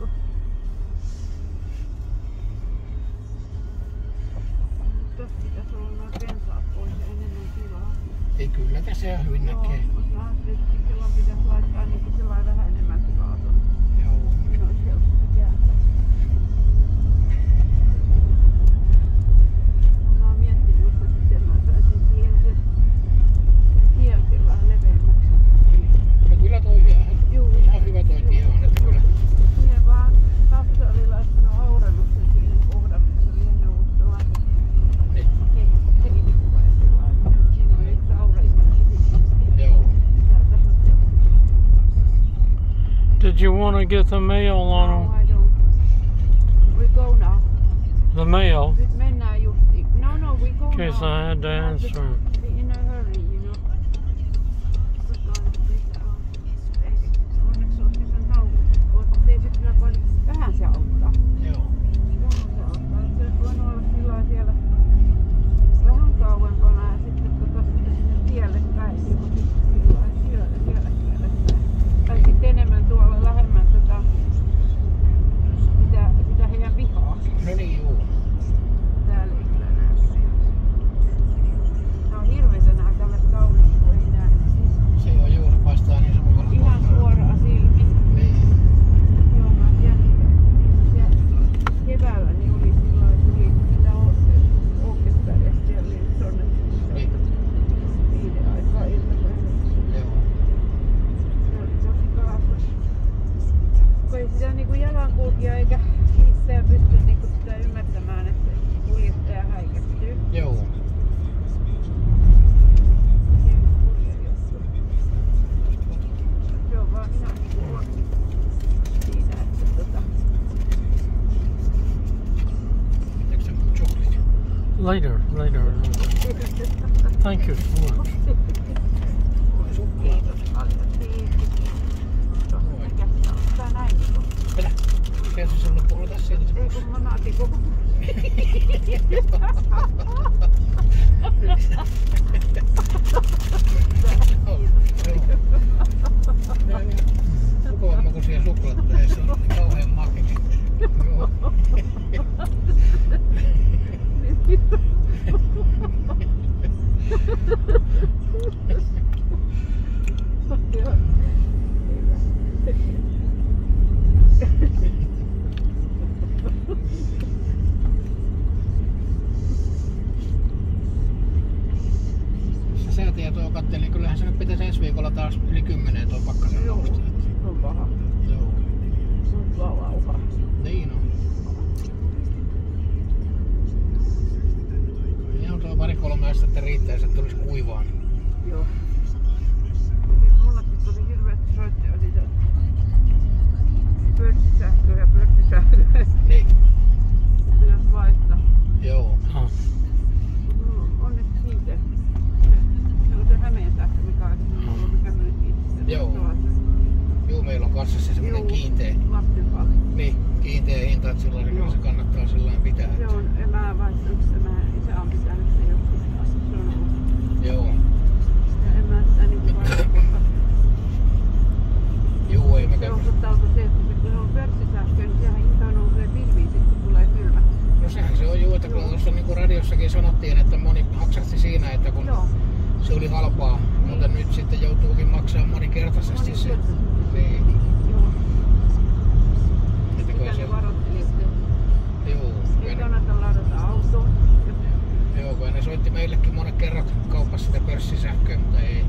niinku... Tästä pitäisi olla noin pensaat pois ja enemmän tilaa. Ei kyllä tässä ihan hyvin Joo, näkee. mutta ajattelin, että silloin pitäisi laittaa niinku sellainen vähän you want to get the mail no, on 'em? I don't. We go now. The mail? No, no, we go In case now. I had to answer. Jalankulkija eikä itseään pysty niinku sitä ymmärtämään, että kuljettaja häikästyy. Joo. Se on vaan ihan niinku siinä, että tota... Chocolate? Later, later. Thank you so much. Oi suklaata. Paljon siisti. Tuossa mikä se on? Tää näin niinku. Mitä? Mikä se sun loppu tässä sieltä Ei kun mä naatin koko... Mukava makuisia suklaata, ei se on kauhean makea. Joo. Joo. Se säätietoa kattelin, kyllähän se nyt pitäisi ensi viikolla taas yli 10 tuo pakkasen Joo, nousta. se on paha. Joo. Se on lauha. Niin on. Ihan tuo pari kolme astetta riittää, että tulisi kuivaa. niin Joo. Mullekin tuli siitä pörssisähköä ja pörssisähköä. Niin. Pitäis vaihtaa. Joo. Huh. No, onneksi siitä. Se, se on se Hämeen sähkö, mikä on ollut, mikä myytiin. Joo. Joo, meillä on kassassa semmonen Juu, kiinteä. Vattenfall. Niin, kiinteä hinta, että silloin se, kannattaa sillä lailla pitää. Se pörssisähköistä sehän hinta nousee pilviin sitten kun tulee kylmä. No sehän se on juu, että kun tuossa niin radiossakin sanottiin, että moni haksahti siinä, että kun Joo. se oli halpaa, niin. mutta nyt sitten joutuukin maksamaan monikertaisesti se. Niin. Joo. Että ne Joo. kun ne soitti meillekin monen kerran kaupassa sitä pörssisähköä, mutta ei